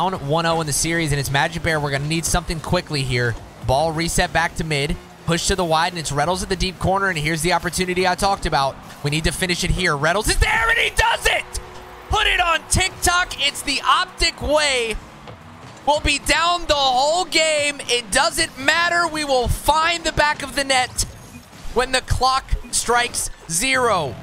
down 1-0 in the series, and it's MajicBear. We're going to need something quickly here. Ball reset back to mid. Push to the wide, and it's Retals at the deep corner, and here's the opportunity I talked about. We need to finish it here. Retals is there, and he does it! Put it on TikTok. It's the optic way. We'll be down the whole game. It doesn't matter. We will find the back of the net when the clock strikes zero.